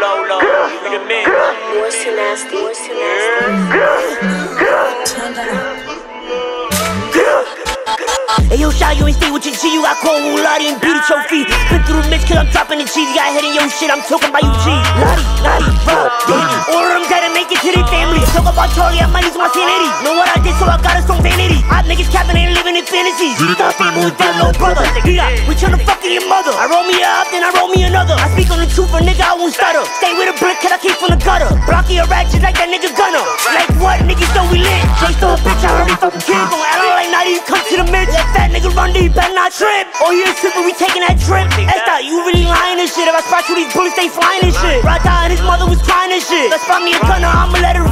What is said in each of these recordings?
nigga man. More too nasty, more too nasty. Hey yo, shot, you ain't stay with your G, you got cold Lottie and beauty trophy. Been through the mix, cause I'm dropping the cheese. Got head in your shit, I'm talking about you G. Lottie, Lottie, Rob, Danny. All of them gotta make it to their family. Talk about Charlie, I might use my sanity. Know what I did, so I got a strong vanity. Hot niggas capping ain't living in fantasies. Stop people with that little brother. Yeah, we tryna fuckin' your mother. I roll me up, then I roll me another. I speak on the truth, a nigga, I won't stutter. Stay with a brick, cause I keep from the gutter. Blocky a ratchet like that nigga gunner. Like what, niggas know we lit. Jay stole a bitch, I heard he fucking kid. Gon' act like not even come to the mid. Let that nigga run, then you better not trip. Oh, you a stripper, we taking that trip. Esta, you really lying and shit. If I spot you, these bullets, they flying and shit. Rata and his mother was crying and shit. Let's find me a gunner, I'ma let her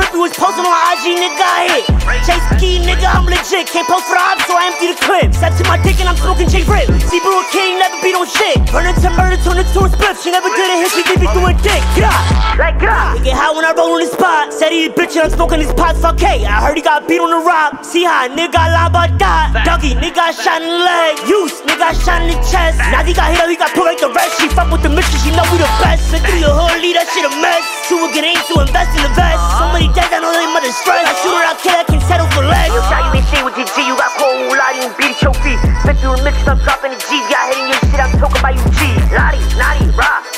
Rippy was posting on IG, nigga, I hit. Chase key, nigga, I'm legit. Can't post for the ops, so I empty the clip. Step to my dick and I'm smoking J Rip. See, bro, a king, never beat on shit. Turn into murder, turn into a split. She never did a hit, she did me doing dick. Get. Like, get out. We get high when I roll on the spot. Said he a bitch and I'm smoking his pot. Fuck hey, I heard he got beat on the rock. See how nigga got lava dot. Doggy, nigga got shot in the leg. Use, nigga got shot in the chest. Now he got hit up, he got put like the rest. She fuck with the mission, she know we the best. Been through your hood, leave that shit a mess. Two again ain't to invest in the vest. So the straight. I shoot it, I kill, I can settle for less. You try you shit with your G, you got cold, Lottie, and beat your feet. Spit through the mix, I'm dropping the G, got hitting your shit, I'm talking about you G. Lottie, Lottie, rock.